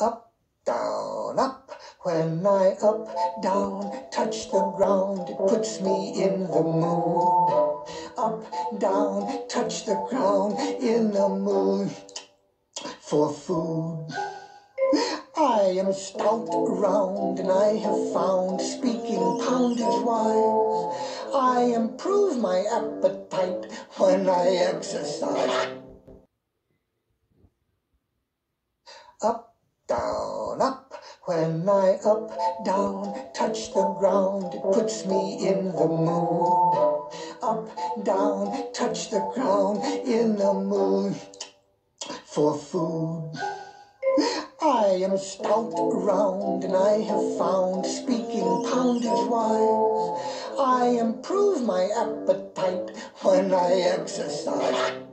Up, down, up. When I up, down, touch the ground, it puts me in the mood. Up, down, touch the ground, in the mood for food. I am stout, round, and I have found speaking poundage wise. I improve my appetite when I exercise. Up, down, up. When I up, down, touch the ground, it puts me in the mood. Up, down, touch the ground, in the mood for food. I am stout, round, and I have found, speaking poundage wise, I improve my appetite when I exercise.